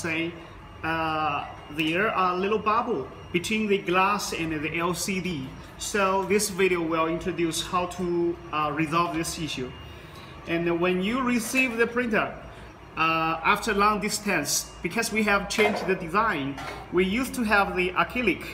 say uh, there are little bubble between the glass and the LCD. So this video will introduce how to uh, resolve this issue. And when you receive the printer, uh, after long distance, because we have changed the design, we used to have the acrylic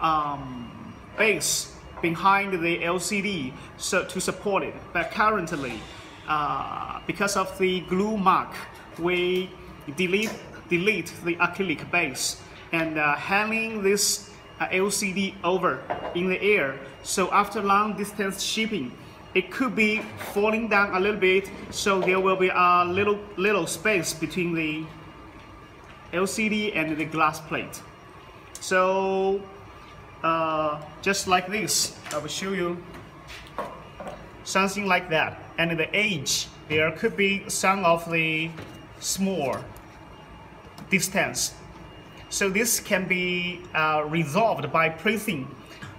um, base behind the LCD so to support it. But currently, uh, because of the glue mark, we delete delete the acrylic base and uh, hanging this uh, LCD over in the air. So after long distance shipping, it could be falling down a little bit. So there will be a little little space between the LCD and the glass plate. So uh, just like this, I will show you something like that. And the edge, there could be some of the small distance. So this can be uh, resolved by pressing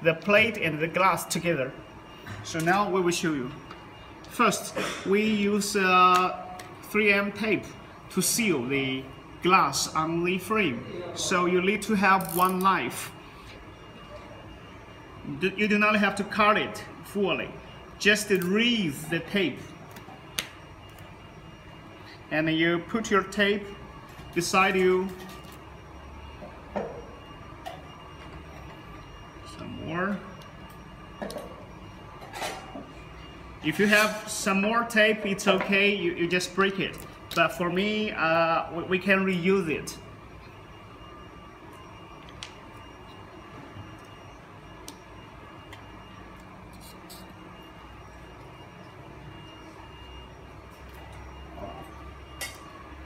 the plate and the glass together. So now we will show you. First, we use uh, 3M tape to seal the glass on the frame. So you need to have one knife. You do not have to cut it fully. Just raise the tape. And you put your tape beside you. Some more. If you have some more tape, it's okay, you, you just break it. But for me, uh, we, we can reuse it.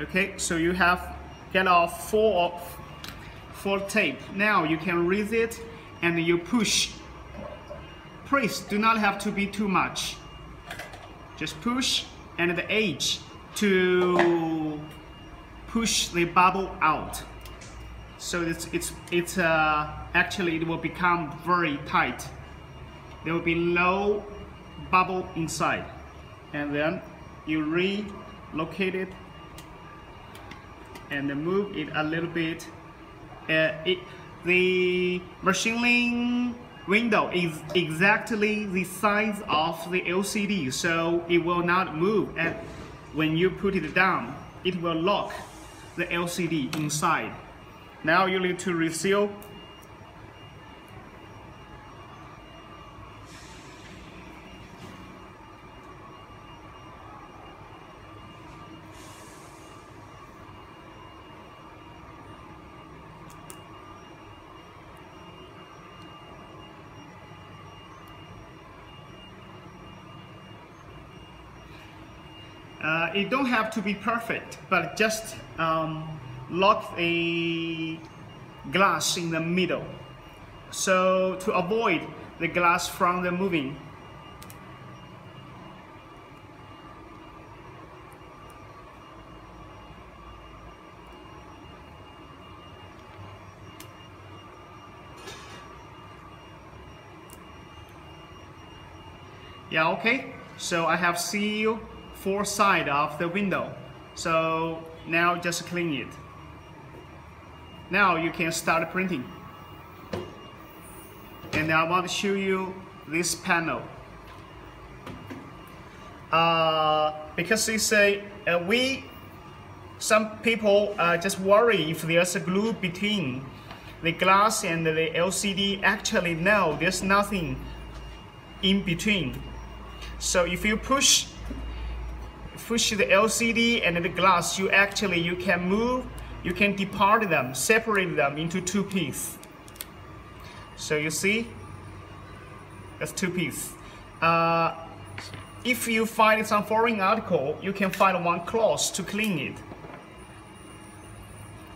Okay, so you have get off four four tape. Now you can raise it and you push. Press do not have to be too much. Just push and the edge to push the bubble out. So it's it's it's uh, actually it will become very tight. There will be no bubble inside, and then you relocate it and move it a little bit. Uh, it, the machining window is exactly the size of the LCD, so it will not move. And when you put it down, it will lock the LCD inside. Now you need to reseal Uh, it don't have to be perfect, but just um, lock a glass in the middle. So to avoid the glass from the moving. Yeah, okay. So I have sealed four side of the window. So now just clean it. Now you can start printing. And I want to show you this panel. Uh, because they say uh, we, some people uh, just worry if there's a glue between the glass and the LCD. Actually, no, there's nothing in between. So if you push push the LCD and the glass, you actually, you can move, you can depart them, separate them into two pieces. So you see, that's two pieces. Uh, if you find some foreign article, you can find one cloth to clean it.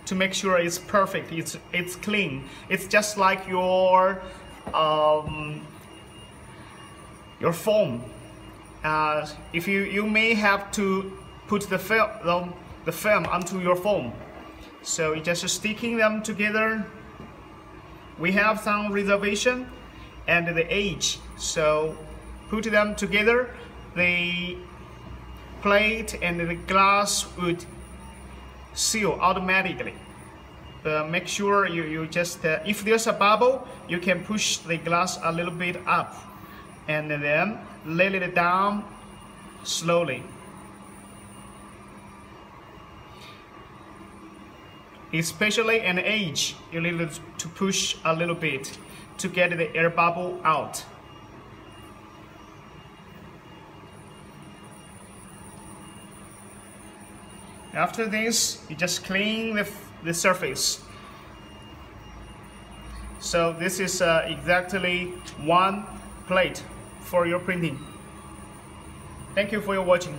To make sure it's perfect, it's, it's clean. It's just like your, um, your phone uh, if you, you may have to put the film, the, film onto your phone. So just sticking them together. We have some reservation and the age. So put them together. The plate and the glass would seal automatically. Uh, make sure you, you just, uh, if there's a bubble, you can push the glass a little bit up and then lay it down slowly. Especially an edge, you need to push a little bit to get the air bubble out. After this, you just clean the, the surface. So this is uh, exactly one plate for your printing. Thank you for your watching.